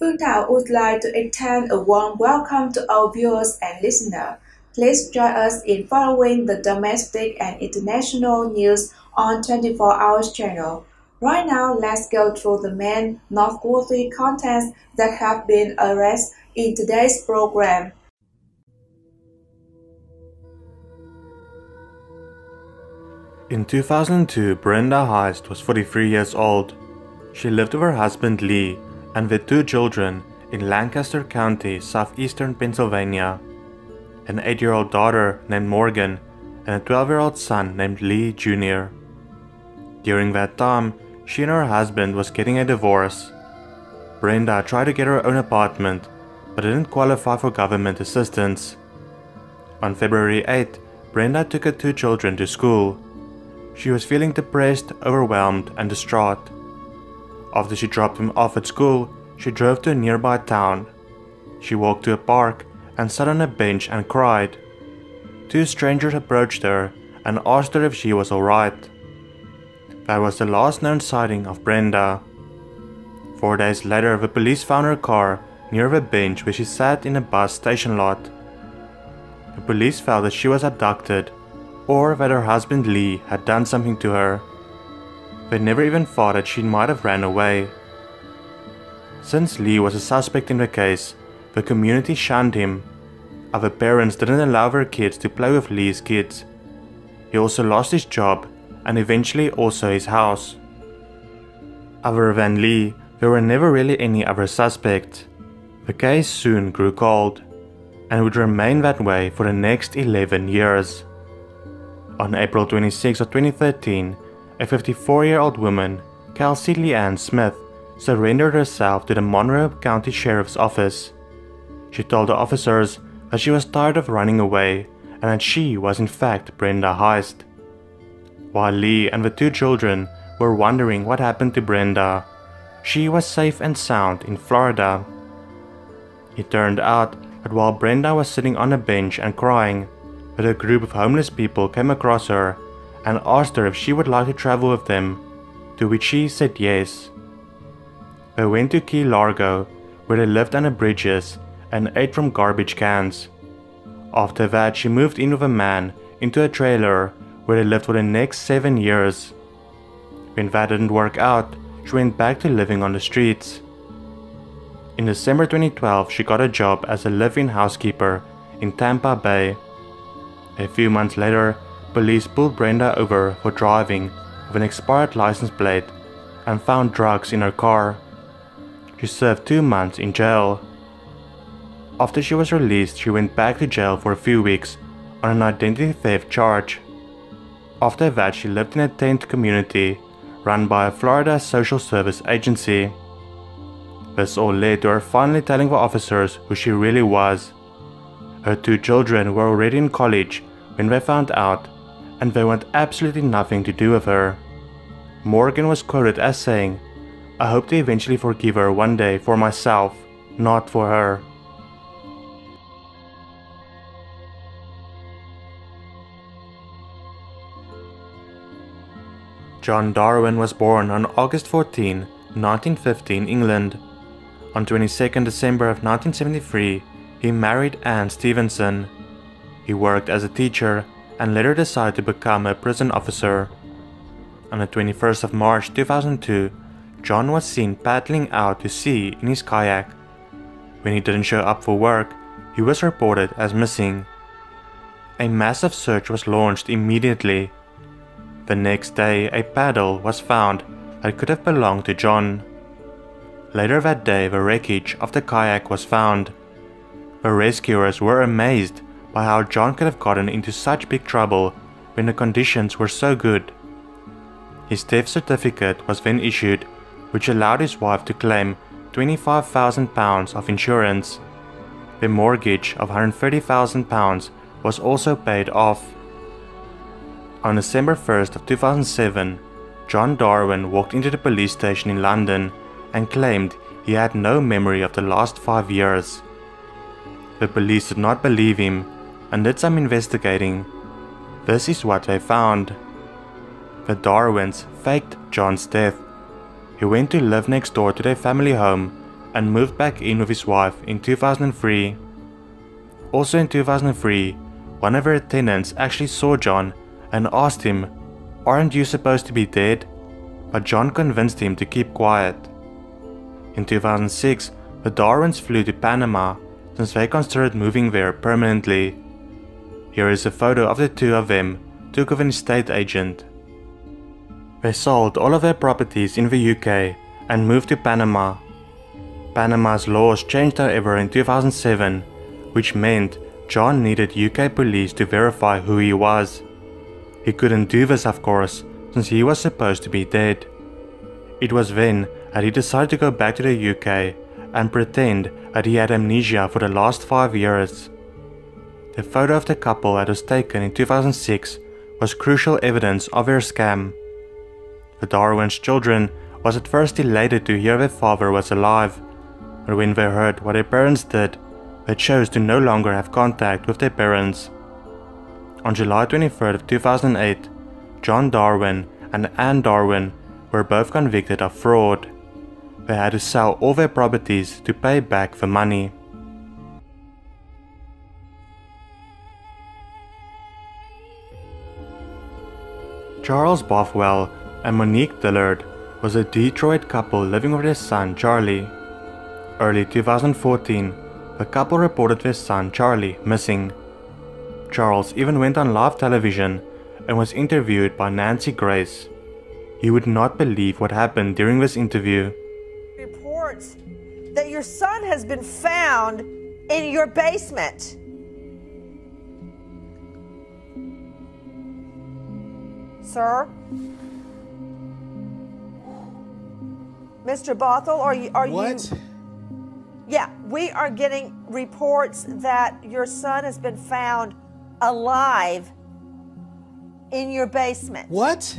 Thảo would like to extend a warm welcome to our viewers and listeners. Please join us in following the domestic and international news on 24 Hours channel. Right now, let's go through the main noteworthy contents that have been addressed in today's program. In 2002, Brenda Heist was 43 years old. She lived with her husband Lee and with two children in Lancaster County, southeastern Pennsylvania. An 8 year old daughter named Morgan and a 12 year old son named Lee Jr. During that time, she and her husband was getting a divorce. Brenda tried to get her own apartment, but didn't qualify for government assistance. On February 8, Brenda took her two children to school. She was feeling depressed, overwhelmed, and distraught. After she dropped him off at school, she drove to a nearby town. She walked to a park and sat on a bench and cried. Two strangers approached her and asked her if she was alright. That was the last known sighting of Brenda. Four days later, the police found her car near the bench where she sat in a bus station lot. The police felt that she was abducted or that her husband Lee had done something to her. They never even thought that she might have ran away. Since Lee was a suspect in the case, the community shunned him. Other parents didn't allow their kids to play with Lee's kids. He also lost his job and eventually also his house. Other than Lee, there were never really any other suspects. The case soon grew cold and would remain that way for the next 11 years. On April 26 of 2013, a 54-year-old woman, Kelsey Leanne Smith, surrendered herself to the Monroe County Sheriff's Office. She told the officers that she was tired of running away and that she was in fact Brenda Heist. While Lee and the two children were wondering what happened to Brenda, she was safe and sound in Florida. It turned out that while Brenda was sitting on a bench and crying, that a group of homeless people came across her and asked her if she would like to travel with them, to which she said yes. They went to Key Largo, where they lived under bridges and ate from garbage cans. After that, she moved in with a man into a trailer where they lived for the next seven years. When that didn't work out, she went back to living on the streets. In December 2012, she got a job as a live in housekeeper in Tampa Bay. A few months later, police pulled Brenda over for driving with an expired license plate and found drugs in her car. She served two months in jail. After she was released, she went back to jail for a few weeks on an identity theft charge. After that, she lived in a tent community run by a Florida social service agency. This all led to her finally telling the officers who she really was. Her two children were already in college when they found out, and they want absolutely nothing to do with her. Morgan was quoted as saying, I hope to eventually forgive her one day for myself, not for her. John Darwin was born on August 14, 1915, England. On 22nd December of 1973, he married Anne Stevenson. He worked as a teacher and later decided to become a prison officer. On the 21st of March 2002, John was seen paddling out to sea in his kayak. When he didn't show up for work, he was reported as missing. A massive search was launched immediately the next day, a paddle was found that could have belonged to John. Later that day, the wreckage of the kayak was found. The rescuers were amazed by how John could have gotten into such big trouble when the conditions were so good. His death certificate was then issued, which allowed his wife to claim £25,000 of insurance. The mortgage of £130,000 was also paid off. On December 1st of 2007, John Darwin walked into the police station in London and claimed he had no memory of the last five years. The police did not believe him and did some investigating. This is what they found. The Darwins faked John's death. He went to live next door to their family home and moved back in with his wife in 2003. Also in 2003, one of her tenants actually saw John and asked him, Aren't you supposed to be dead? But John convinced him to keep quiet. In 2006, the Darwins flew to Panama since they considered moving there permanently. Here is a photo of the two of them took of an estate agent. They sold all of their properties in the UK and moved to Panama. Panama's laws changed however in 2007, which meant John needed UK police to verify who he was. He couldn't do this of course, since he was supposed to be dead. It was then that he decided to go back to the UK and pretend that he had amnesia for the last five years. The photo of the couple that was taken in 2006 was crucial evidence of their scam. The Darwin's children was at first elated to hear their father was alive, but when they heard what their parents did, they chose to no longer have contact with their parents. On July 23, 2008, John Darwin and Anne Darwin were both convicted of fraud. They had to sell all their properties to pay back the money. Charles Bothwell and Monique Dillard was a Detroit couple living with their son Charlie. Early 2014, the couple reported their son Charlie missing. Charles even went on live television and was interviewed by Nancy Grace. He would not believe what happened during this interview. Reports that your son has been found in your basement. Sir? Mr. Bothwell, are you are What? you Yeah, we are getting reports that your son has been found alive in your basement. What?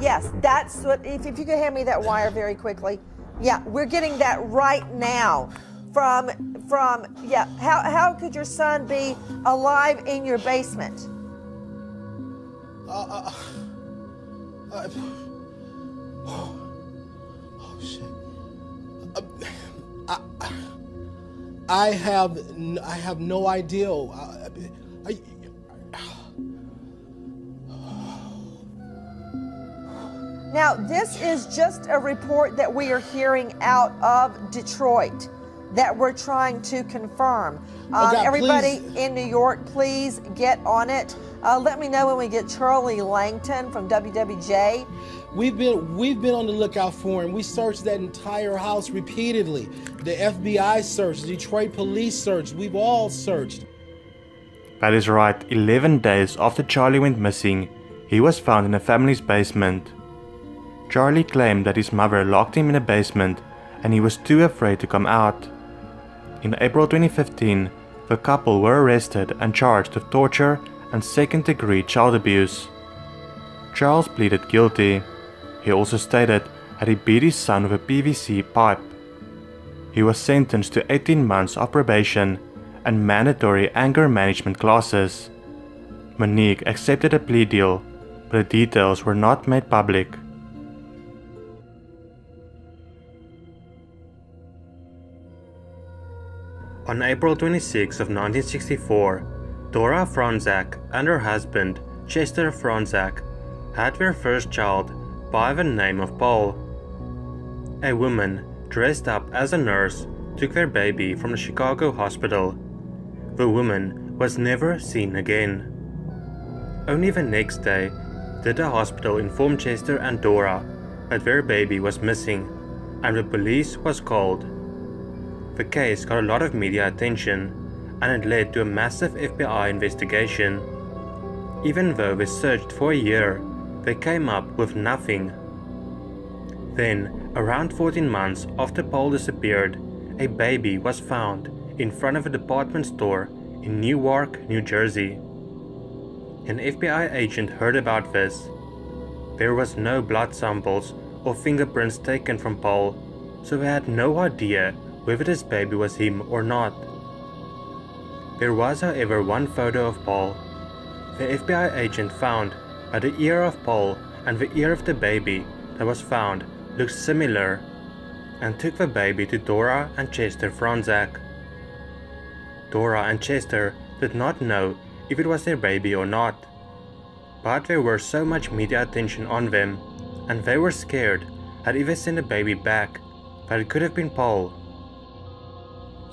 Yes, that's what. If, if you could hand me that wire very quickly. Yeah, we're getting that right now from from. Yeah, how how could your son be alive in your basement? Uh, uh, oh, oh, shit. I, I have I have no idea. Uh, I, Now, this is just a report that we are hearing out of Detroit that we're trying to confirm. Um, God, everybody please. in New York, please get on it. Uh, let me know when we get Charlie Langton from WWJ. We've been we've been on the lookout for him. We searched that entire house repeatedly. The FBI searched, the Detroit police searched. We've all searched. That is right, 11 days after Charlie went missing, he was found in a family's basement. Charlie claimed that his mother locked him in a basement and he was too afraid to come out. In April 2015, the couple were arrested and charged with torture and second degree child abuse. Charles pleaded guilty. He also stated that he beat his son with a PVC pipe. He was sentenced to 18 months of probation and mandatory anger management classes. Monique accepted a plea deal, but the details were not made public. On April 26 of 1964, Dora Fronczak and her husband, Chester Fronczak, had their first child by the name of Paul. A woman dressed up as a nurse took their baby from the Chicago hospital. The woman was never seen again. Only the next day did the hospital inform Chester and Dora that their baby was missing and the police was called. The case got a lot of media attention and it led to a massive FBI investigation. Even though they searched for a year, they came up with nothing. Then, around 14 months after Paul disappeared, a baby was found in front of a department store in Newark, New Jersey. An FBI agent heard about this. There was no blood samples or fingerprints taken from Paul, so they had no idea whether this baby was him or not. There was, however, one photo of Paul. The FBI agent found that the ear of Paul and the ear of the baby that was found looked similar. and took the baby to Dora and Chester Fronczak. Dora and Chester did not know if it was their baby or not, but there was so much media attention on them, and they were scared that if they sent the baby back, that it could have been Paul.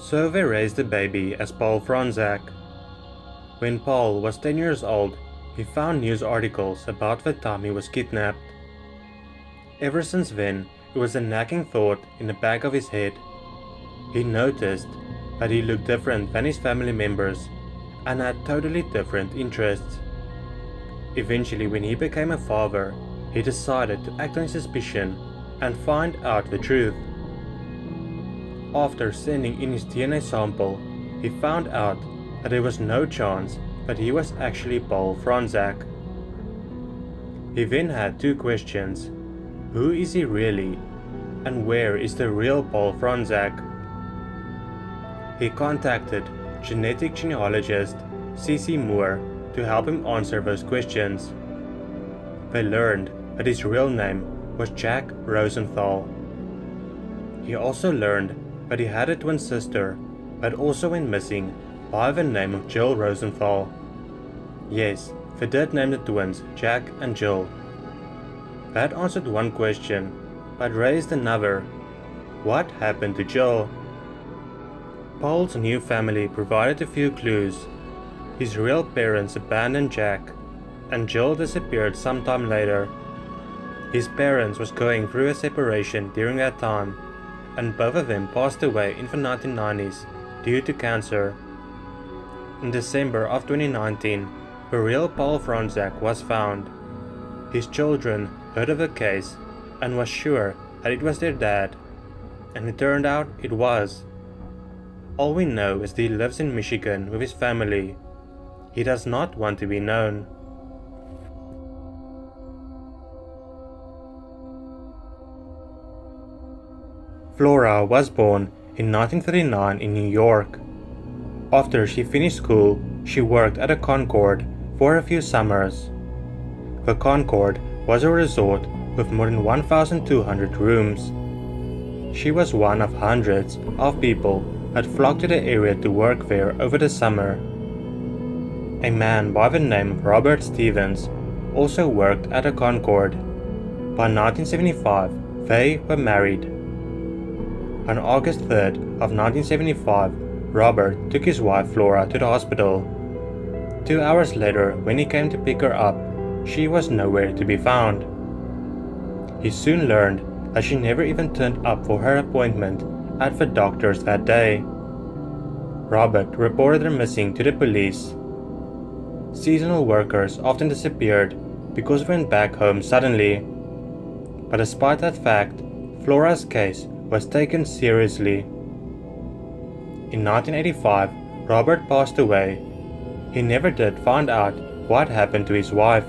So they raised the baby as Paul Fronczak. When Paul was 10 years old, he found news articles about the time he was kidnapped. Ever since then, it was a nagging thought in the back of his head. He noticed that he looked different than his family members and had totally different interests. Eventually, when he became a father, he decided to act on suspicion and find out the truth. After sending in his DNA sample, he found out that there was no chance that he was actually Paul Fronczak. He then had two questions. Who is he really? And where is the real Paul Fronczak? He contacted genetic genealogist CeCe Moore to help him answer those questions. They learned that his real name was Jack Rosenthal. He also learned that he had a twin sister but also went missing by the name of Jill Rosenthal. Yes, they did name the twins Jack and Jill. That answered one question, but raised another. What happened to Jill? Paul's new family provided a few clues. His real parents abandoned Jack, and Jill disappeared sometime later. His parents was going through a separation during that time, and both of them passed away in the 1990s due to cancer. In December of 2019, the real Paul Fronczak was found. His children heard of the case and was sure that it was their dad, and it turned out it was. All we know is that he lives in Michigan with his family. He does not want to be known. Flora was born in 1939 in New York. After she finished school, she worked at a Concord for a few summers. The Concord was a resort with more than 1,200 rooms. She was one of hundreds of people that flocked to the area to work there over the summer. A man by the name of Robert Stevens also worked at a Concord. By 1975, they were married. On August 3rd of 1975, Robert took his wife Flora to the hospital. Two hours later, when he came to pick her up, she was nowhere to be found. He soon learned that she never even turned up for her appointment at the doctor's that day. Robert reported her missing to the police. Seasonal workers often disappeared because went back home suddenly. But despite that fact, Flora's case was taken seriously. In 1985, Robert passed away. He never did find out what happened to his wife.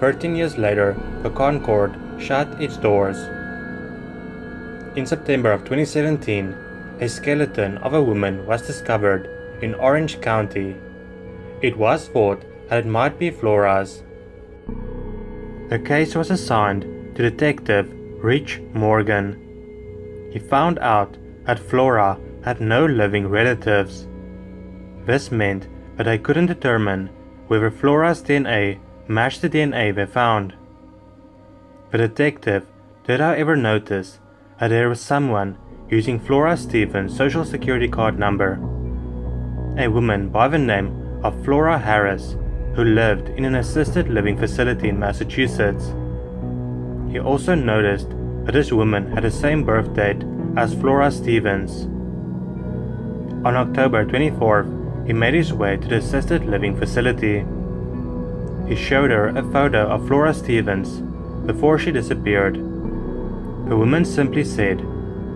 Thirteen years later, the Concord shut its doors. In September of 2017, a skeleton of a woman was discovered in Orange County. It was thought that it might be Flora's. The case was assigned to Detective Rich Morgan. He found out that Flora had no living relatives. This meant that they couldn't determine whether Flora's DNA matched the DNA they found. The detective did however notice that there was someone using Flora Stevens' social security card number. A woman by the name of Flora Harris who lived in an assisted living facility in Massachusetts. He also noticed that this woman had the same birth date as Flora Stevens. On October 24th, he made his way to the assisted living facility. He showed her a photo of Flora Stevens before she disappeared. The woman simply said,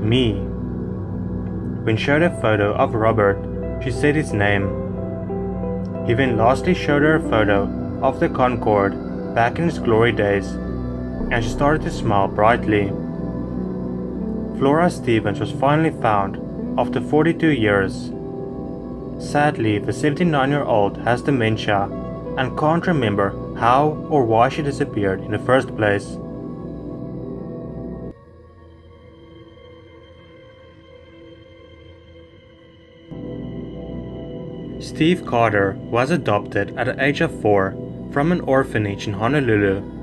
Me. When showed a photo of Robert, she said his name. He then lastly showed her a photo of the Concord back in its glory days and she started to smile brightly. Flora Stevens was finally found after 42 years. Sadly, the 79 year old has dementia and can't remember how or why she disappeared in the first place. Steve Carter was adopted at the age of 4 from an orphanage in Honolulu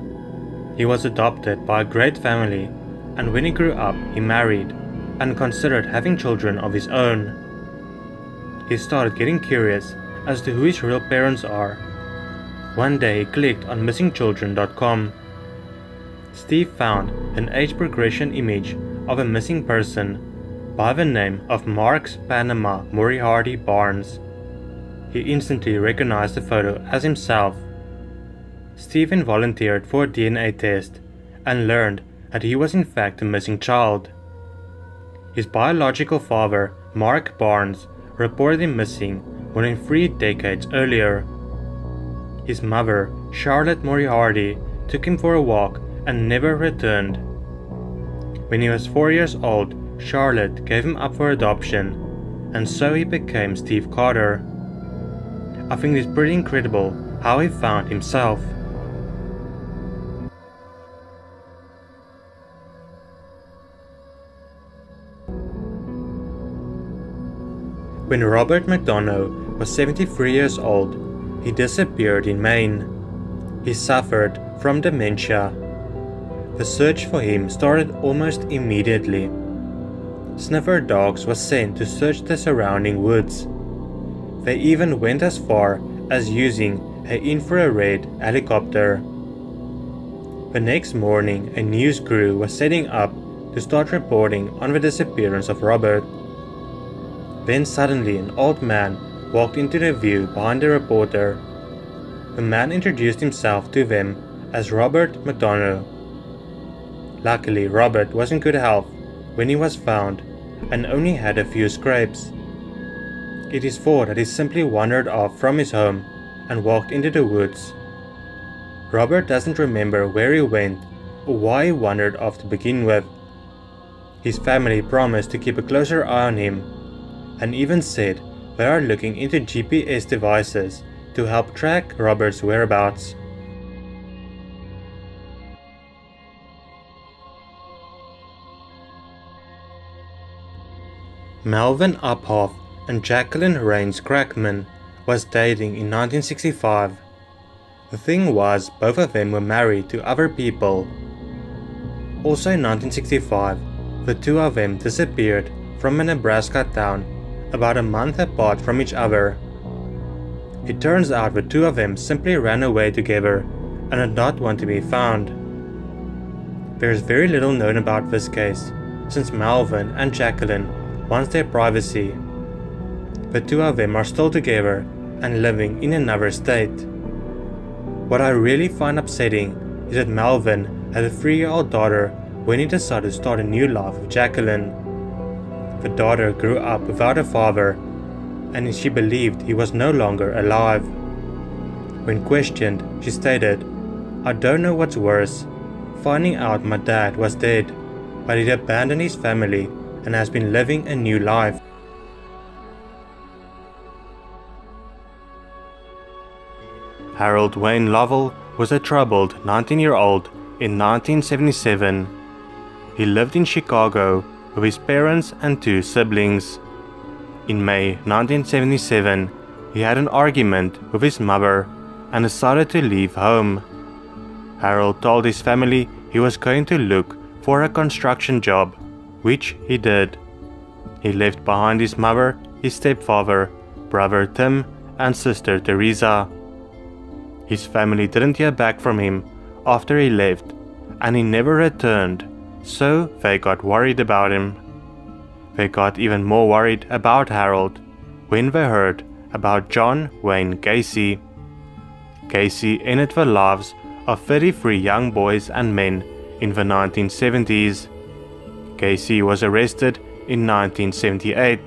he was adopted by a great family, and when he grew up, he married and considered having children of his own. He started getting curious as to who his real parents are. One day he clicked on missingchildren.com. Steve found an age progression image of a missing person by the name of Marx Panama Moriarty Barnes. He instantly recognized the photo as himself. Stephen volunteered for a DNA test and learned that he was in fact a missing child. His biological father, Mark Barnes, reported him missing more than three decades earlier. His mother, Charlotte Moriarty, took him for a walk and never returned. When he was four years old, Charlotte gave him up for adoption, and so he became Steve Carter. I think it's pretty incredible how he found himself. When Robert McDonough was 73 years old, he disappeared in Maine. He suffered from dementia. The search for him started almost immediately. Sniffer dogs were sent to search the surrounding woods. They even went as far as using an infrared helicopter. The next morning, a news crew was setting up to start reporting on the disappearance of Robert. Then suddenly an old man walked into the view behind the reporter. The man introduced himself to them as Robert McDonough. Luckily, Robert was in good health when he was found and only had a few scrapes. It is thought that he simply wandered off from his home and walked into the woods. Robert doesn't remember where he went or why he wandered off to begin with. His family promised to keep a closer eye on him and even said they are looking into GPS devices to help track Robert's whereabouts. Melvin Uphoff and Jacqueline Rains Crackman was dating in 1965. The thing was, both of them were married to other people. Also in 1965, the two of them disappeared from a Nebraska town about a month apart from each other. It turns out the two of them simply ran away together and did not want to be found. There is very little known about this case, since Malvin and Jacqueline want their privacy. The two of them are still together and living in another state. What I really find upsetting is that Malvin had a three year old daughter when he decided to start a new life with Jacqueline. The daughter grew up without a father, and she believed he was no longer alive. When questioned, she stated, I don't know what's worse, finding out my dad was dead, but he'd abandoned his family and has been living a new life. Harold Wayne Lovell was a troubled 19 year old in 1977. He lived in Chicago with his parents and two siblings. In May 1977, he had an argument with his mother and decided to leave home. Harold told his family he was going to look for a construction job, which he did. He left behind his mother, his stepfather, brother Tim, and sister Teresa. His family didn't hear back from him after he left, and he never returned, so they got worried about him. They got even more worried about Harold when they heard about John Wayne Gacy. Gacy ended the lives of 33 young boys and men in the 1970s. Gacy was arrested in 1978.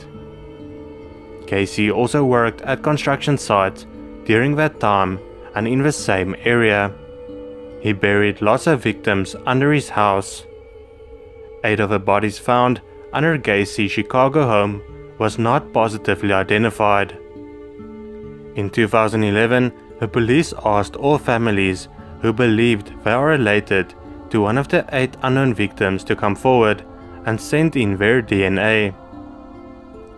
Gacy also worked at construction sites during that time and in the same area. He buried lots of victims under his house. Eight of the bodies found under Gacy's Chicago home was not positively identified. In 2011, the police asked all families who believed they are related to one of the eight unknown victims to come forward and send in their DNA.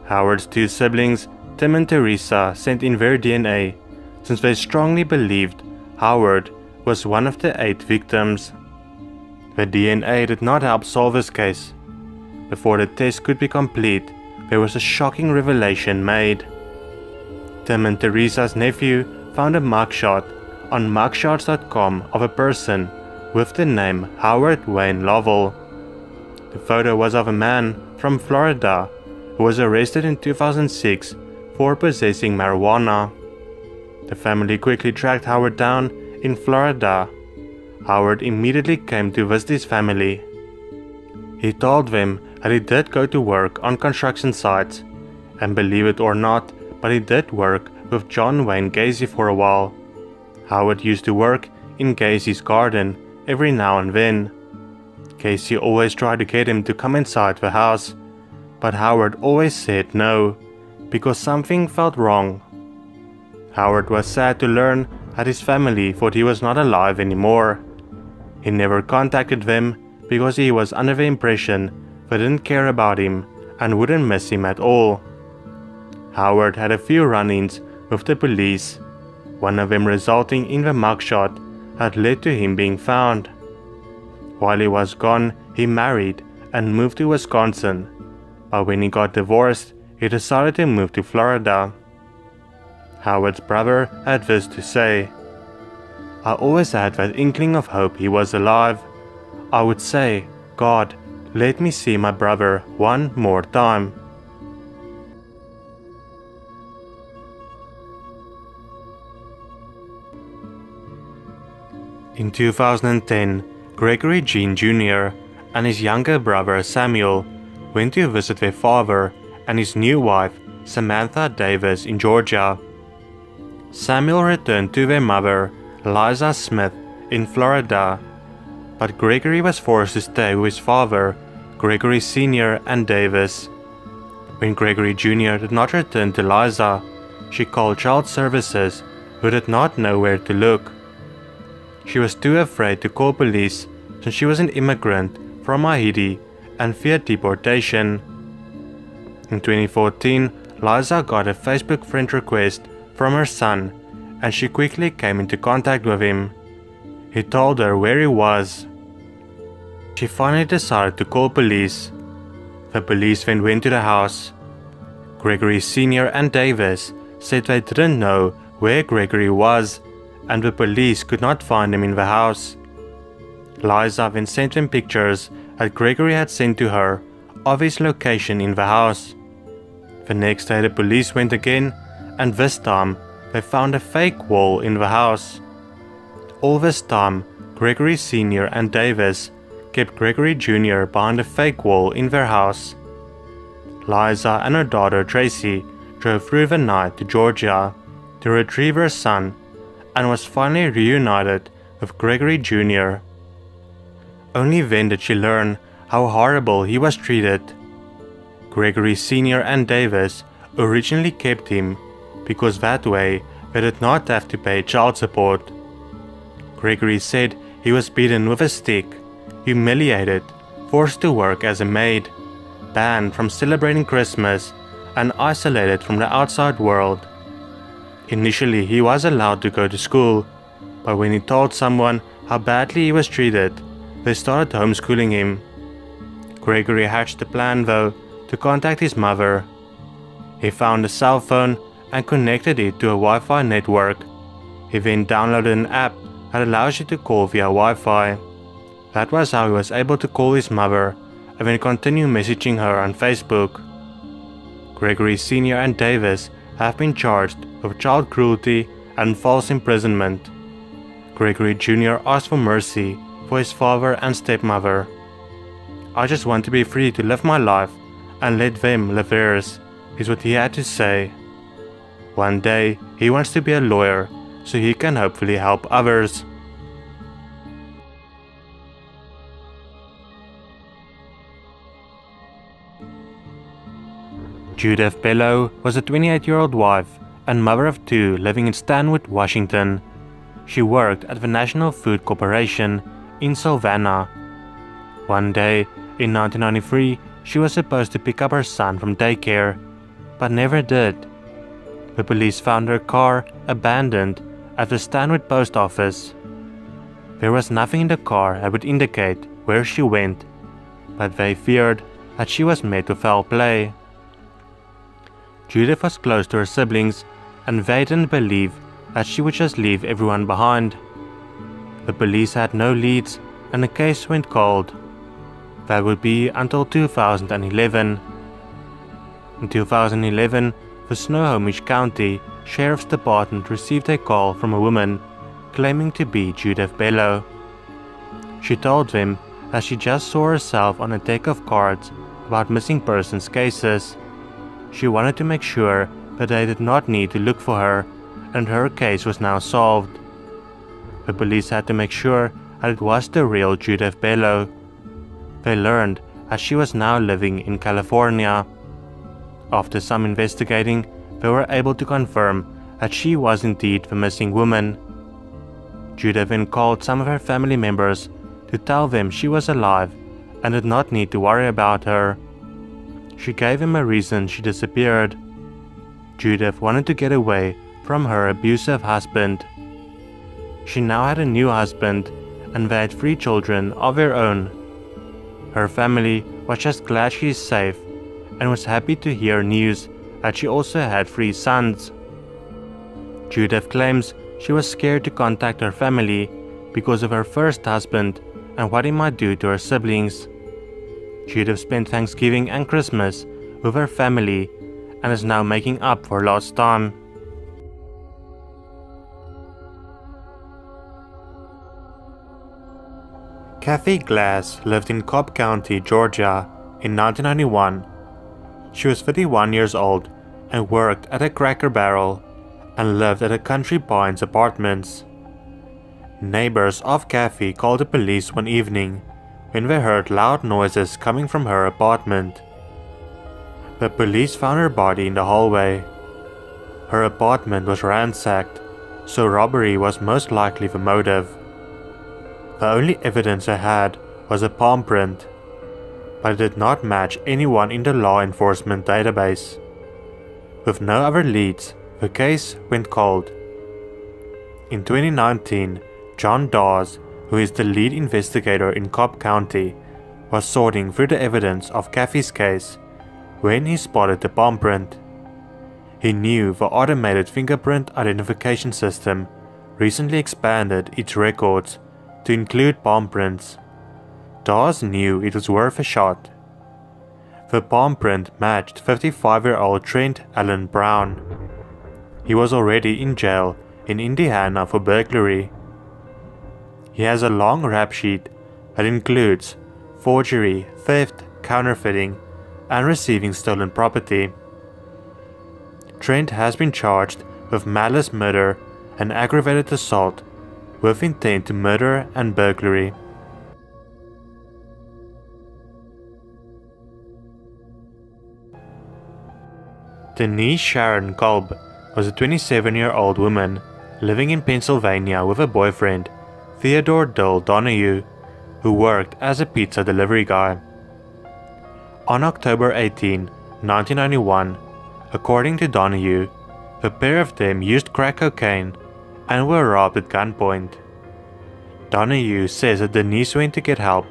Howard's two siblings Tim and Teresa sent in their DNA since they strongly believed Howard was one of the eight victims. The DNA did not help solve this case. Before the test could be complete, there was a shocking revelation made. Tim and Teresa's nephew found a mugshot on mugshots.com of a person with the name Howard Wayne Lovell. The photo was of a man from Florida who was arrested in 2006 for possessing marijuana. The family quickly tracked Howard down in Florida. Howard immediately came to visit his family. He told them that he did go to work on construction sites, and believe it or not, but he did work with John Wayne Gacy for a while. Howard used to work in Gacy's garden every now and then. Gacy always tried to get him to come inside the house, but Howard always said no, because something felt wrong. Howard was sad to learn that his family thought he was not alive anymore. He never contacted them because he was under the impression they didn't care about him and wouldn't miss him at all. Howard had a few run ins with the police, one of them resulting in the mugshot that led to him being found. While he was gone, he married and moved to Wisconsin, but when he got divorced, he decided to move to Florida. Howard's brother had this to say I always had that inkling of hope he was alive. I would say, God, let me see my brother one more time. In 2010, Gregory Jean Jr. and his younger brother Samuel went to visit their father and his new wife Samantha Davis in Georgia. Samuel returned to their mother, Liza Smith, in Florida, but Gregory was forced to stay with his father, Gregory Sr. and Davis. When Gregory Jr. did not return to Liza, she called Child Services, who did not know where to look. She was too afraid to call police since she was an immigrant from Haiti and feared deportation. In 2014, Liza got a Facebook friend request from her son and she quickly came into contact with him. He told her where he was. She finally decided to call police. The police then went to the house. Gregory Sr. and Davis said they didn't know where Gregory was and the police could not find him in the house. Liza then sent them pictures that Gregory had sent to her of his location in the house. The next day the police went again and this time they found a fake wall in the house. All this time, Gregory Sr. and Davis kept Gregory Jr. behind a fake wall in their house. Liza and her daughter Tracy drove through the night to Georgia to retrieve her son and was finally reunited with Gregory Jr. Only then did she learn how horrible he was treated. Gregory Sr. and Davis originally kept him because that way they did not have to pay child support. Gregory said he was beaten with a stick, humiliated, forced to work as a maid, banned from celebrating Christmas, and isolated from the outside world. Initially, he was allowed to go to school, but when he told someone how badly he was treated, they started homeschooling him. Gregory hatched a plan, though, to contact his mother. He found a cell phone and connected it to a Wi Fi network. He then downloaded an app that allows you to call via Wi Fi. That was how he was able to call his mother and then continue messaging her on Facebook. Gregory Sr. and Davis have been charged with child cruelty and false imprisonment. Gregory Jr. asked for mercy for his father and stepmother. I just want to be free to live my life and let them live theirs, is what he had to say. One day, he wants to be a lawyer so he can hopefully help others. Judith Bello was a 28 year old wife and mother of two living in Stanwood, Washington. She worked at the National Food Corporation in Savannah. One day, in 1993, she was supposed to pick up her son from daycare, but never did. The police found her car abandoned at the Stanwood post office. There was nothing in the car that would indicate where she went, but they feared that she was met with foul play. Judith was close to her siblings, and they didn't believe that she would just leave everyone behind. The police had no leads, and the case went cold. That would be until 2011. In 2011, the Snohomish County Sheriff's Department received a call from a woman claiming to be Judith Bello. She told them that she just saw herself on a deck of cards about missing persons cases. She wanted to make sure that they did not need to look for her and her case was now solved. The police had to make sure that it was the real Judith Bello. They learned that she was now living in California. After some investigating, they were able to confirm that she was indeed the missing woman. Judith then called some of her family members to tell them she was alive and did not need to worry about her. She gave him a reason she disappeared. Judith wanted to get away from her abusive husband. She now had a new husband and they had three children of their own. Her family was just glad she is safe and was happy to hear news that she also had three sons. Judith claims she was scared to contact her family because of her first husband and what he might do to her siblings. Judith spent Thanksgiving and Christmas with her family and is now making up for lost time. Kathy Glass lived in Cobb County, Georgia in 1991. She was 51 years old and worked at a Cracker Barrel and lived at a Country Pines apartments. Neighbors of Kathy called the police one evening when they heard loud noises coming from her apartment. The police found her body in the hallway. Her apartment was ransacked, so robbery was most likely the motive. The only evidence they had was a palm print, but it did not match anyone in the law enforcement database. With no other leads, the case went cold. In 2019, John Dawes, who is the lead investigator in Cobb County, was sorting through the evidence of Kathy's case when he spotted the palm print. He knew the automated fingerprint identification system recently expanded its records to include palm prints. Dawes knew it was worth a shot. The palm print matched 55 year old Trent Allen Brown. He was already in jail in Indiana for burglary. He has a long rap sheet that includes forgery, theft, counterfeiting, and receiving stolen property. Trent has been charged with malice murder and aggravated assault with intent to murder and burglary. Denise Sharon Kulb was a 27 year old woman living in Pennsylvania with a boyfriend, Theodore Dole Donahue, who worked as a pizza delivery guy. On October 18, 1991, according to Donahue, the pair of them used crack cocaine and were robbed at gunpoint. Donahue says that Denise went to get help,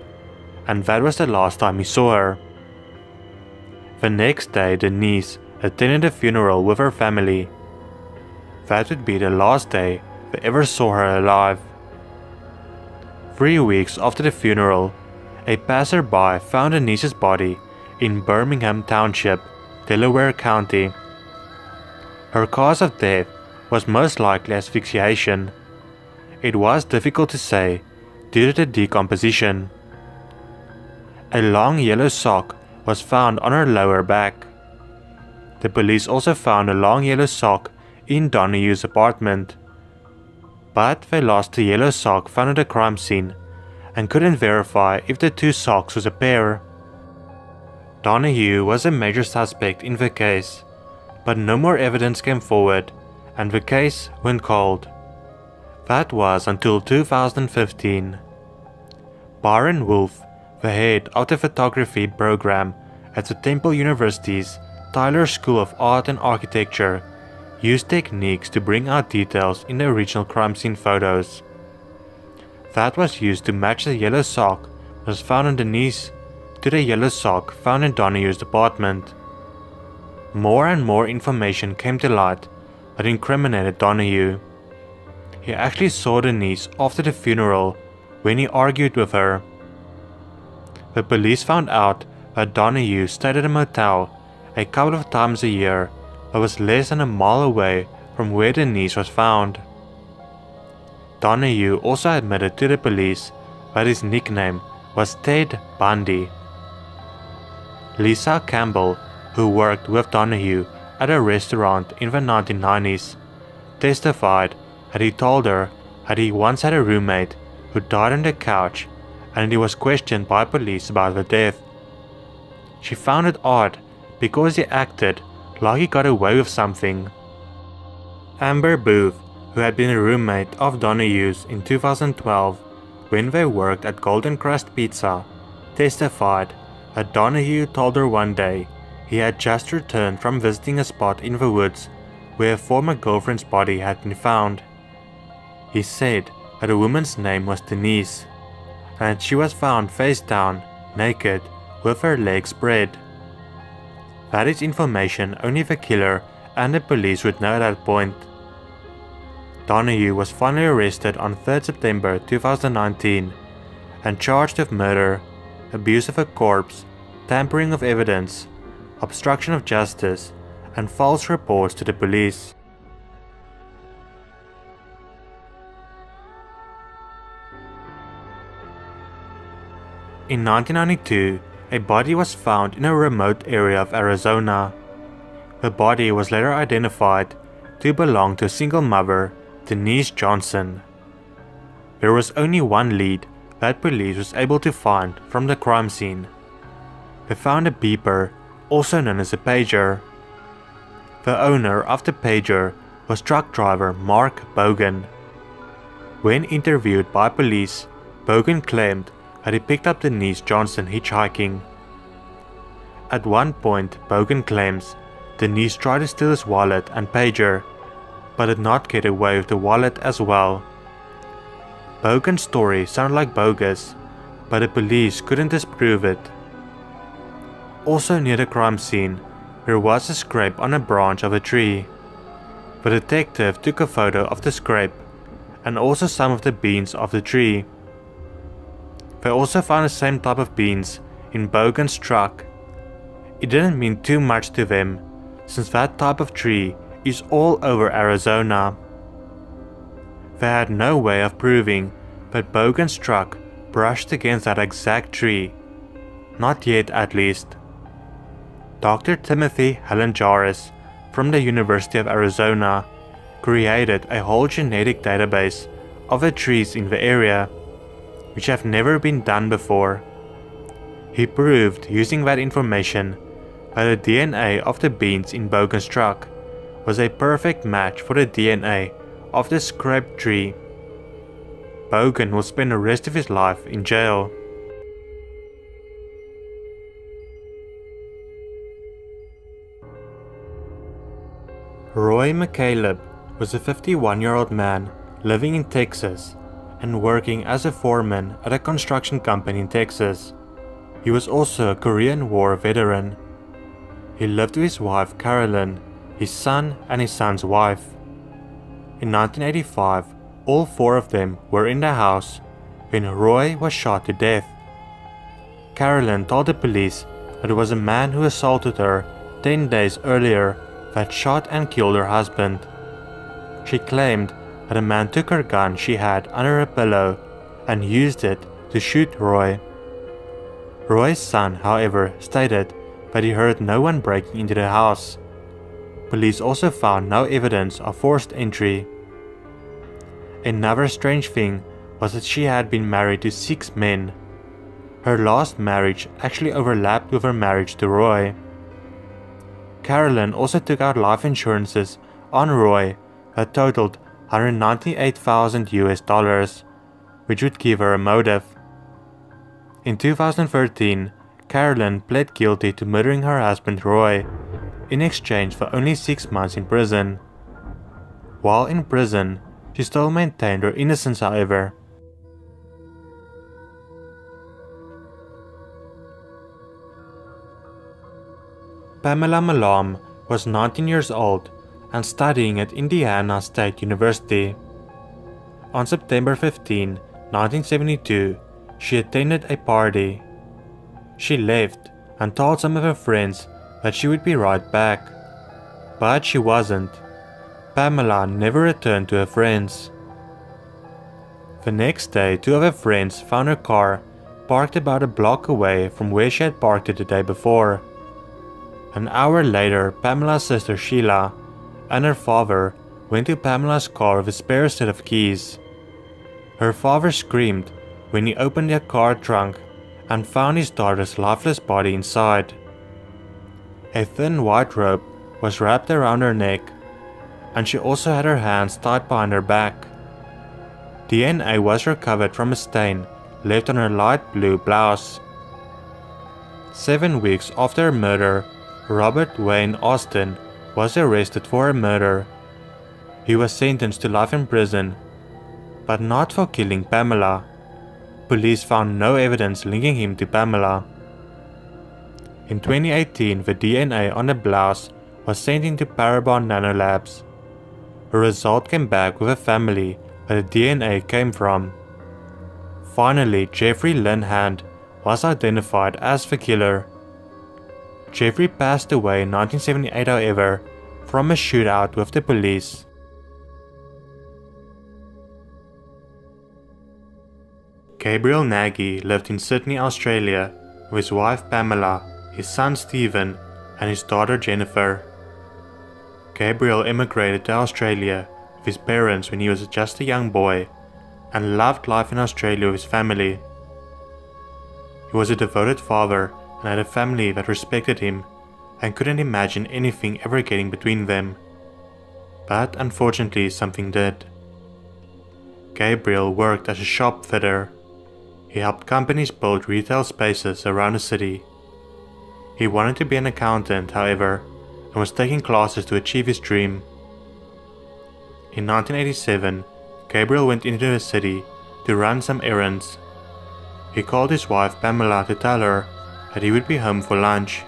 and that was the last time he saw her. The next day, Denise attended a funeral with her family. That would be the last day they ever saw her alive. Three weeks after the funeral, a passerby found Denise's body in Birmingham Township, Delaware County. Her cause of death was most likely asphyxiation. It was difficult to say due to the decomposition. A long yellow sock was found on her lower back. The police also found a long yellow sock in Donahue's apartment. But they lost the yellow sock found at the crime scene and couldn't verify if the two socks was a pair. Donahue was a major suspect in the case, but no more evidence came forward and the case went cold. That was until 2015. Byron Wolfe, the head of the photography program at the Temple University's Tyler School of Art and Architecture used techniques to bring out details in the original crime scene photos. That was used to match the yellow sock that was found on Denise to the yellow sock found in Donahue's apartment. More and more information came to light that incriminated Donahue. He actually saw Denise after the funeral when he argued with her. The police found out that Donahue stayed at a motel a couple of times a year that was less than a mile away from where Denise was found. Donahue also admitted to the police that his nickname was Ted Bundy. Lisa Campbell, who worked with Donahue at a restaurant in the 1990s, testified that he told her that he once had a roommate who died on the couch and he was questioned by police about the death. She found it odd because he acted like he got away with something. Amber Booth, who had been a roommate of Donahue's in 2012 when they worked at Golden Crust Pizza, testified that Donahue told her one day he had just returned from visiting a spot in the woods where a former girlfriend's body had been found. He said that the woman's name was Denise, and she was found face down, naked, with her legs spread. That is information only the killer and the police would know at that point. Donahue was finally arrested on 3rd September 2019 and charged with murder, abuse of a corpse, tampering of evidence, obstruction of justice, and false reports to the police. In 1992, a body was found in a remote area of Arizona. The body was later identified to belong to a single mother, Denise Johnson. There was only one lead that police was able to find from the crime scene. They found a beeper, also known as a pager. The owner of the pager was truck driver Mark Bogan. When interviewed by police, Bogan claimed that he picked up Denise Johnson hitchhiking. At one point, Bogan claims Denise tried to steal his wallet and pager, but did not get away with the wallet as well. Bogan's story sounded like bogus, but the police couldn't disprove it. Also near the crime scene, there was a scrape on a branch of a tree. The detective took a photo of the scrape and also some of the beans of the tree. They also found the same type of beans in Bogan's truck. It didn't mean too much to them, since that type of tree is all over Arizona. They had no way of proving that Bogan's truck brushed against that exact tree. Not yet, at least. Dr. Timothy Helentjaris from the University of Arizona created a whole genetic database of the trees in the area which have never been done before. He proved using that information that the DNA of the beans in Bogan's truck was a perfect match for the DNA of the scraped tree. Bogan will spend the rest of his life in jail. Roy McCaleb was a 51 year old man living in Texas and working as a foreman at a construction company in Texas. He was also a Korean War veteran. He lived with his wife Carolyn, his son, and his son's wife. In 1985, all four of them were in the house when Roy was shot to death. Carolyn told the police that it was a man who assaulted her 10 days earlier that shot and killed her husband. She claimed that a man took her gun she had under a pillow and used it to shoot Roy. Roy's son, however, stated that he heard no one breaking into the house. Police also found no evidence of forced entry. Another strange thing was that she had been married to six men. Her last marriage actually overlapped with her marriage to Roy. Carolyn also took out life insurances on Roy that totaled 198,000 US dollars, which would give her a motive. In 2013, Carolyn pled guilty to murdering her husband Roy in exchange for only six months in prison. While in prison, she still maintained her innocence, however. Pamela Milam was 19 years old and studying at Indiana State University. On September 15, 1972, she attended a party. She left and told some of her friends that she would be right back. But she wasn't. Pamela never returned to her friends. The next day, two of her friends found her car parked about a block away from where she had parked it the day before. An hour later, Pamela's sister Sheila and her father went to Pamela's car with a spare set of keys. Her father screamed when he opened their car trunk and found his daughter's lifeless body inside. A thin white rope was wrapped around her neck, and she also had her hands tied behind her back. The DNA was recovered from a stain left on her light blue blouse. Seven weeks after her murder, Robert Wayne Austin was arrested for her murder. He was sentenced to life in prison, but not for killing Pamela. Police found no evidence linking him to Pamela. In 2018, the DNA on the blouse was sent into Parabon Nanolabs. A result came back with a family where the DNA came from. Finally, Jeffrey Lynn Hand was identified as the killer. Jeffrey passed away in 1978 however, from a shootout with the police. Gabriel Nagy lived in Sydney, Australia with his wife Pamela, his son Stephen, and his daughter Jennifer. Gabriel immigrated to Australia with his parents when he was just a young boy and loved life in Australia with his family. He was a devoted father and had a family that respected him and couldn't imagine anything ever getting between them. But unfortunately, something did. Gabriel worked as a shop fitter. He helped companies build retail spaces around the city. He wanted to be an accountant, however, and was taking classes to achieve his dream. In 1987, Gabriel went into the city to run some errands. He called his wife Pamela to tell her that he would be home for lunch.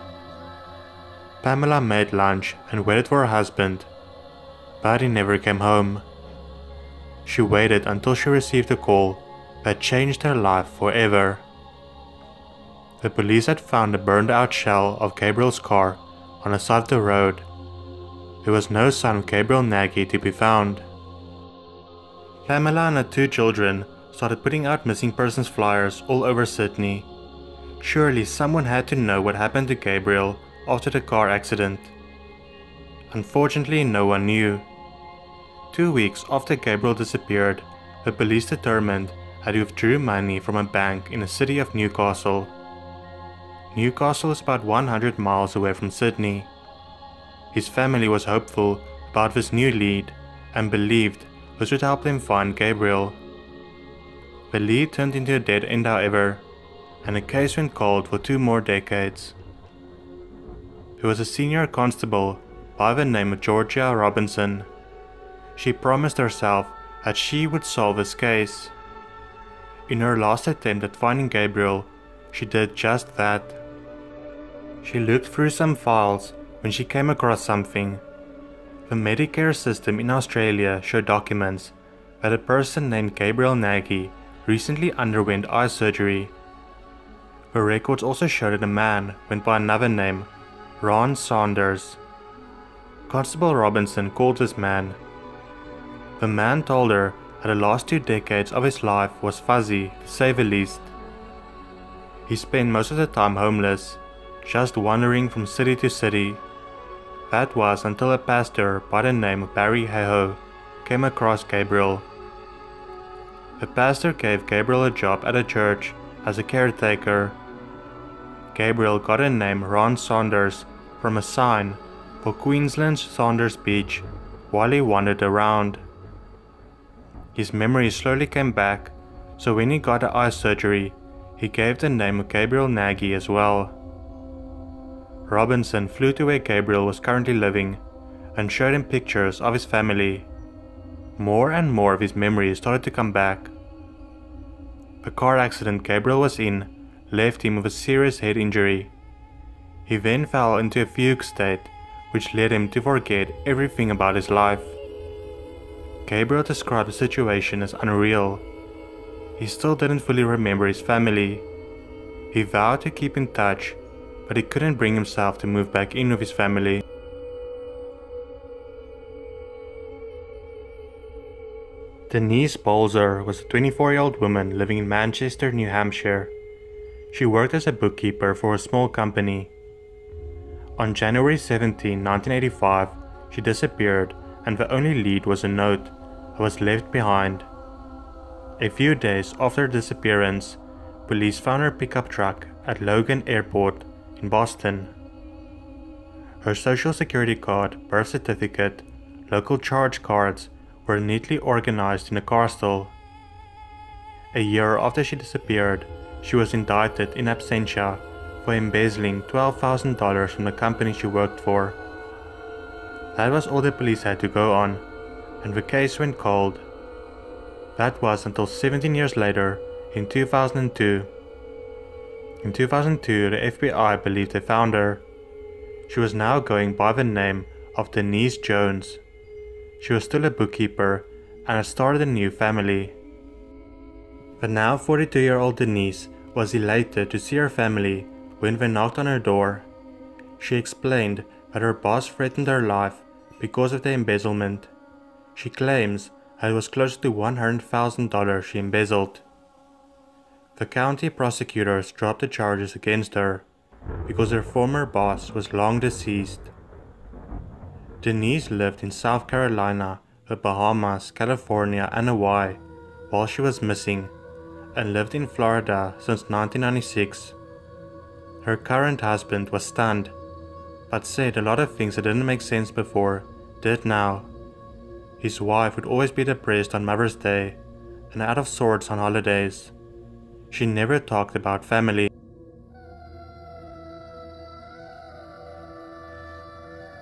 Pamela made lunch and waited for her husband, but he never came home. She waited until she received a call that changed her life forever. The police had found a burned out shell of Gabriel's car on the side of the road. There was no sign of Gabriel Nagy to be found. Pamela and her two children started putting out missing persons flyers all over Sydney. Surely someone had to know what happened to Gabriel after the car accident. Unfortunately, no one knew. Two weeks after Gabriel disappeared, the police determined that he withdrew money from a bank in the city of Newcastle. Newcastle is about 100 miles away from Sydney. His family was hopeful about this new lead and believed this would help them find Gabriel. The lead turned into a dead end however, and the case went cold for two more decades. There was a senior constable by the name of Georgia Robinson. She promised herself that she would solve this case. In her last attempt at finding Gabriel, she did just that. She looked through some files when she came across something. The Medicare system in Australia showed documents that a person named Gabriel Nagy recently underwent eye surgery. Her records also showed that a man went by another name, Ron Saunders. Constable Robinson called this man. The man told her that the last two decades of his life was fuzzy, to say the least. He spent most of the time homeless just wandering from city to city. That was until a pastor by the name of Barry Heho came across Gabriel. The pastor gave Gabriel a job at a church as a caretaker. Gabriel got a name Ron Saunders from a sign for Queensland's Saunders Beach while he wandered around. His memory slowly came back, so when he got eye surgery, he gave the name Gabriel Nagy as well. Robinson flew to where Gabriel was currently living and showed him pictures of his family. more and more of his memories started to come back. The car accident Gabriel was in left him with a serious head injury. He then fell into a fugue state, which led him to forget everything about his life. Gabriel described the situation as unreal. He still didn't fully remember his family. He vowed to keep in touch, but he couldn't bring himself to move back in with his family. Denise Bolzer was a 24 year old woman living in Manchester, New Hampshire. She worked as a bookkeeper for a small company. On January 17, 1985, she disappeared, and the only lead was a note that was left behind. A few days after her disappearance, police found her pickup truck at Logan Airport in Boston. Her social security card, birth certificate, local charge cards, were neatly organized in a car stall. A year after she disappeared, she was indicted in absentia for embezzling $12,000 from the company she worked for. That was all the police had to go on, and the case went cold. That was until 17 years later, in 2002. In 2002, the FBI believed they found her. She was now going by the name of Denise Jones. She was still a bookkeeper and had started a new family. The now 42 year old Denise was elated to see her family when they knocked on her door. She explained that her boss threatened her life because of the embezzlement. She claims that it was close to $100,000 she embezzled. The county prosecutors dropped the charges against her because her former boss was long deceased. Denise lived in South Carolina, the Bahamas, California, and Hawaii while she was missing, and lived in Florida since 1996. Her current husband was stunned, but said a lot of things that didn't make sense before did now. His wife would always be depressed on Mother's Day and out of sorts on holidays. She never talked about family.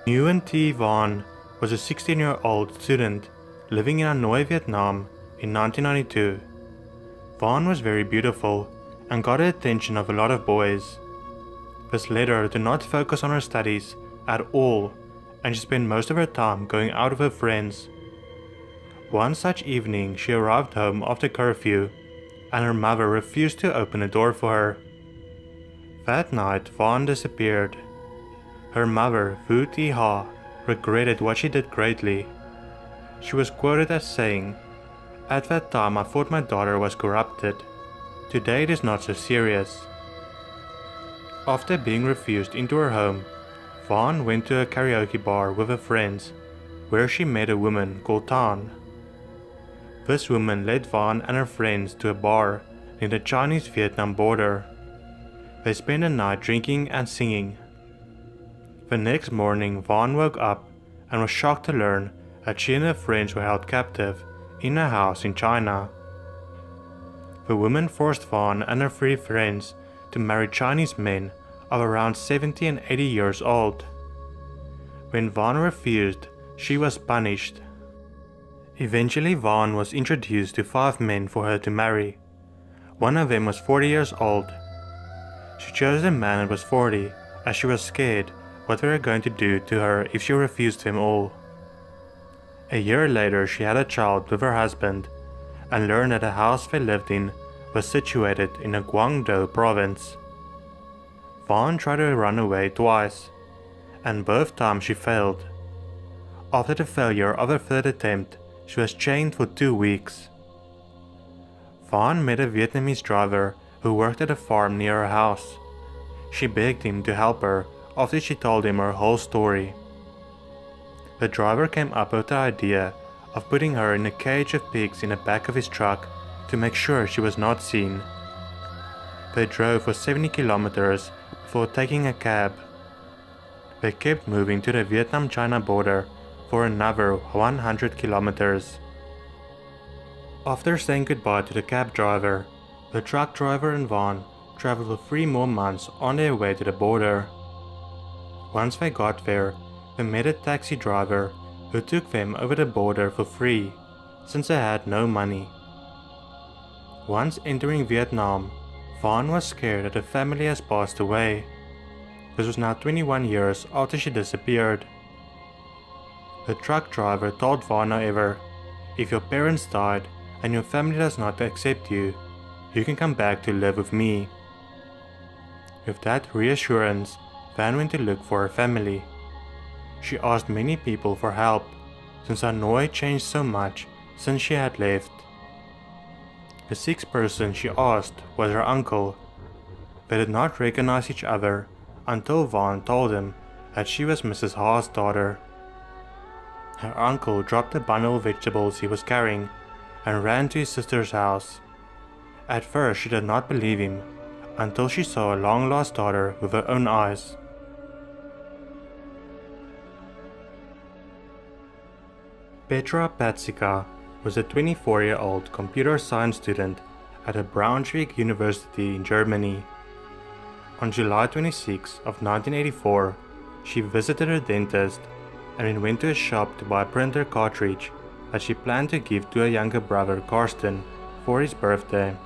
Nguyen T. Van was a 16 year old student living in Hanoi, Vietnam in 1992. Vaughn was very beautiful and got the attention of a lot of boys. This led her to not focus on her studies at all and she spent most of her time going out with her friends. One such evening, she arrived home after curfew and her mother refused to open the door for her. That night, Vaughn disappeared her mother, Vu Thi Ha, regretted what she did greatly. She was quoted as saying, At that time I thought my daughter was corrupted. Today it is not so serious. After being refused into her home, Vaughn went to a karaoke bar with her friends, where she met a woman called Tan. This woman led Vaughn and her friends to a bar near the Chinese Vietnam border. They spent the night drinking and singing. The next morning, Vaughn woke up and was shocked to learn that she and her friends were held captive in a house in China. The woman forced Vaughn and her three friends to marry Chinese men of around 70 and 80 years old. When Vaughn refused, she was punished. Eventually, Vaughn was introduced to five men for her to marry. One of them was 40 years old. She chose a man that was 40 as she was scared what they were going to do to her if she refused him all. A year later, she had a child with her husband and learned that the house they lived in was situated in the Guangdong province. Vaughn tried to run away twice, and both times she failed. After the failure of her third attempt, she was chained for two weeks. Vaughn met a Vietnamese driver who worked at a farm near her house. She begged him to help her after she told him her whole story. The driver came up with the idea of putting her in a cage of pigs in the back of his truck to make sure she was not seen. They drove for 70 kilometers before taking a cab. They kept moving to the Vietnam China border for another 100 kilometers. After saying goodbye to the cab driver, the truck driver and Vaughn traveled for three more months on their way to the border. Once they got there, they met a taxi driver who took them over the border for free since they had no money. Once entering Vietnam, Vaughn was scared that her family has passed away. This was now 21 years after she disappeared. The truck driver told Vaughn, however, if your parents died and your family does not accept you, you can come back to live with me. With that reassurance, Van went to look for her family. She asked many people for help, since Hanoi changed so much since she had left. The sixth person she asked was her uncle. They did not recognize each other until Vaughn told him that she was Mrs. Ha's daughter. Her uncle dropped the bundle of vegetables he was carrying and ran to his sister's house. At first she did not believe him until she saw a long lost daughter with her own eyes. Petra Pazsitka was a 24 year old computer science student at a Braunschweig University in Germany. On July 26 of 1984, she visited her dentist and then went to a shop to buy a printer cartridge that she planned to give to her younger brother Karsten for his birthday.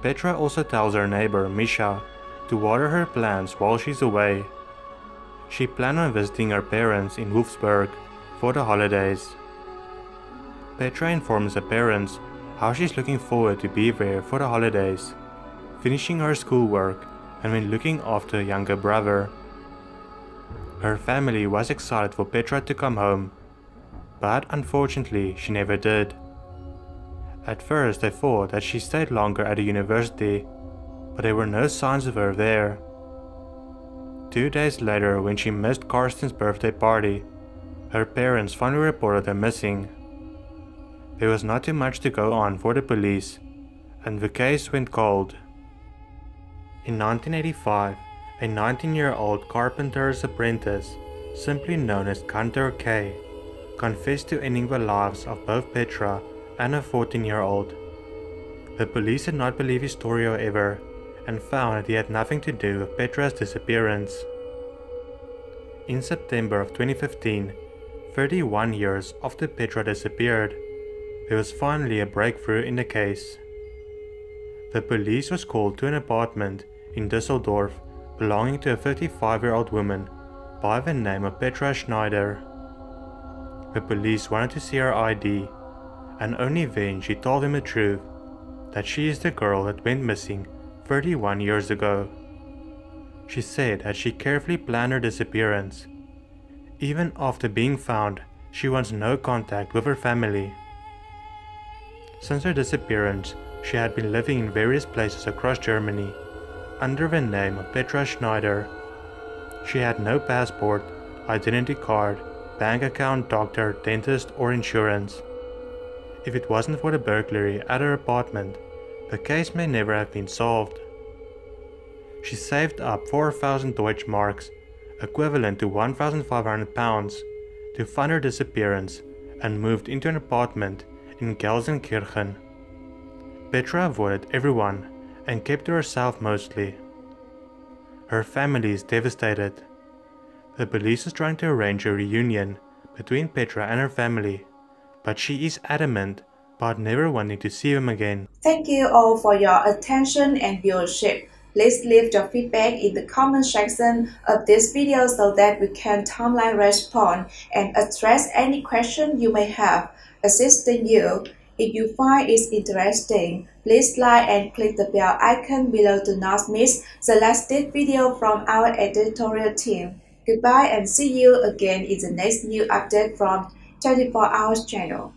Petra also tells her neighbor Misha to water her plants while she's away. She planned on visiting her parents in Wolfsburg for the holidays. Petra informs her parents how she's looking forward to be there for the holidays, finishing her schoolwork and when looking after her younger brother. Her family was excited for Petra to come home, but unfortunately she never did. At first they thought that she stayed longer at the university, but there were no signs of her there. Two days later, when she missed Karsten's birthday party, her parents finally reported her missing. There was not too much to go on for the police, and the case went cold. In 1985, a 19 year old carpenter's apprentice, simply known as Gunter K., confessed to ending the lives of both Petra and a 14 year old. The police did not believe his story, however, and found that he had nothing to do with Petra's disappearance. In September of 2015, 31 years after Petra disappeared, there was finally a breakthrough in the case. The police was called to an apartment in Düsseldorf belonging to a 35 year old woman by the name of Petra Schneider. The police wanted to see her ID, and only then she told them the truth that she is the girl that went missing 31 years ago. She said that she carefully planned her disappearance. Even after being found, she wants no contact with her family. Since her disappearance, she had been living in various places across Germany under the name of Petra Schneider. She had no passport, identity card, bank account, doctor, dentist, or insurance. If it wasn't for the burglary at her apartment, the case may never have been solved. She saved up 4,000 Deutsche marks, equivalent to 1,500 pounds, to fund her disappearance and moved into an apartment in Gelsenkirchen. Petra avoided everyone and kept to herself mostly. Her family is devastated. The police is trying to arrange a reunion between Petra and her family, but she is adamant about never wanting to see them again. Thank you all for your attention and viewership. Please leave your feedback in the comment section of this video so that we can timeline respond and address any question you may have assisting you. If you find it interesting, please like and click the bell icon below to not miss the latest video from our editorial team. Goodbye and see you again in the next new update from 24 Hours channel.